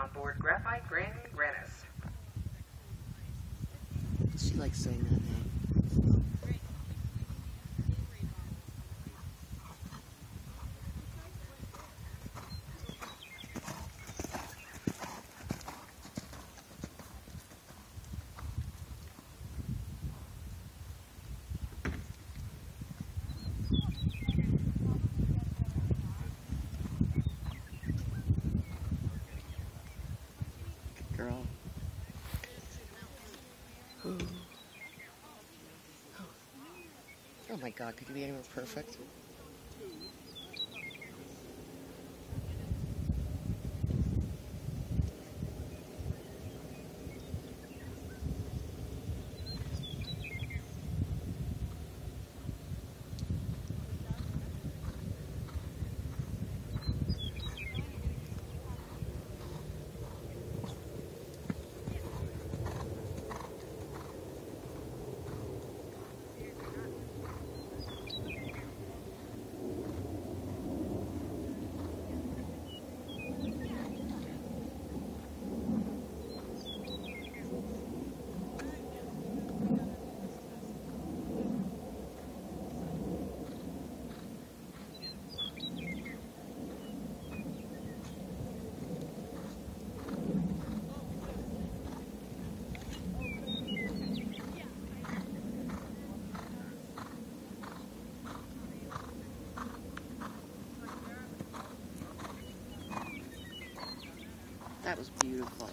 On board Graphite Gran Granis. She likes saying that name. Girl. Ooh. Oh my god, could you be any more perfect? That was beautiful.